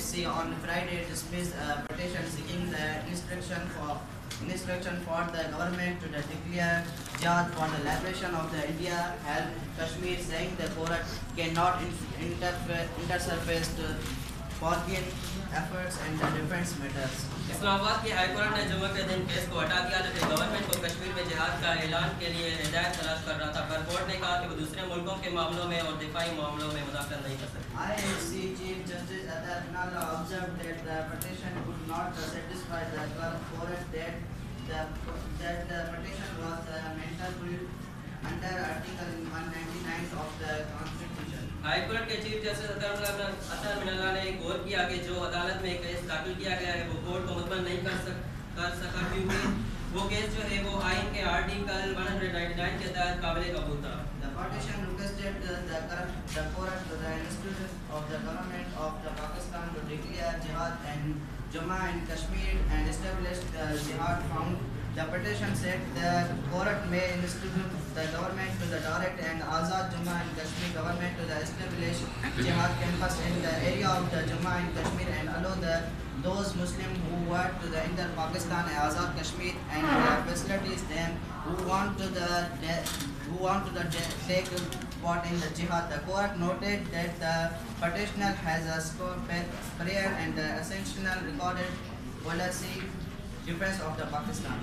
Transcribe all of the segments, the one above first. see, on Friday, dismissed a uh, petition seeking the instruction for instruction for the government to declare jihad for the liberation of the India held Kashmir, saying the Quran cannot interfere, intersurface to foreign efforts and the defense matters. Islamabad High Court ने जुम्मे के दिन case को हटा दिया کا اعلان کے لیے ہدایت تلاش کر رہا تھا پر کورٹ نے کہا کہ وہ دوسرے ملکوں کے کے معاملوں معاملوں میں میں اور دفاعی نہیں کر سکتے ہائی کورٹ چیف جسٹس نے کیا کہ جو عدالت میں کیس داخل کیا گیا ہے وہ کو مطمئن نہیں کر کیونکہ وہ کیس جو ہے وہ آئین کے آرٹیکل 199 کے تحت قابل قبول تھا partition requested the current deport to the institute of the government of the Pakistan to declare jihad in Jammu and Kashmir and establish the jihad found the petition set the court may institute the government to the direct and Azad Jammu and Kashmir government to the establish jihad camps in the area of the Jammu and Kashmir and allow the those Muslims who work to the inter Pakistan Azad Kashmir and uh, facilities them who want to the who want to the take part in the jihad. The court noted that the petitioner has a score prayer and the essential recorded policy of the Pakistan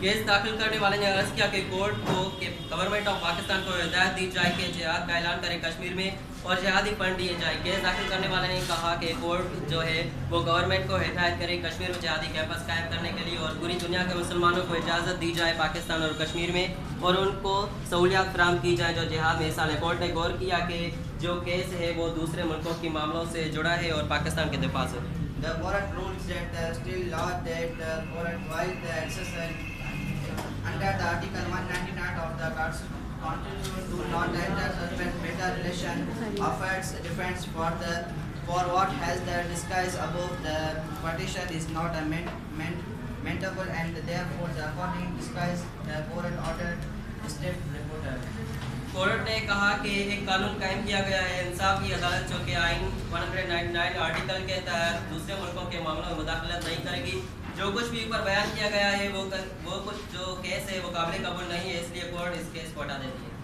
case داخل کرنے والے نے عرض کیا کہ court کو کہ government of Pakistan کو ہدایت دی جائے کہ جہاد کا اعلان کرے کشمیر میں اور جہادی فنڈ دیے جائیں کیس داخل کرنے والے نے کہا کہ کورٹ جو ہے وہ گورنمنٹ کو ہدایت کرے کشمیر میں جہادی کیمپس قائم کرنے کے لیے اور پوری دنیا کے مسلمانوں کو اجازت دی جائے پاکستان اور کشمیر میں اور ان کو سہولیات فراہم کی جائیں جو جہاد میں حصہ لیں کورٹ نے غور کیا کہ جو کیس ہے وہ دوسرے ملکوں کے معاملوں سے جڑا ہے اور پاکستان کے دفاع سے The warrant rules that the uh, still law that the uh, warrant while the exercise uh, under the Article 199 of the Constitution to not enter judgment better relation offers defense for the for what has the disguise above the partition is not a meant, meant, mentable and therefore the according disguise the warrant order state reporter. Court نے کہا کہ ایک قانون قائم کیا گیا ہے انصاف کی عدالت جو کہ آئین 199 آرٹیکل کے تحت دوسرے ملکوں کے معاملوں میں مداخلت نہیں کرے گی جو کچھ بھی اوپر بیان کیا گیا ہے وہ کچھ جو کیس ہے وہ قابل قبول نہیں ہے اس لیے کورٹ اس کیس کو ہٹا دیتی ہے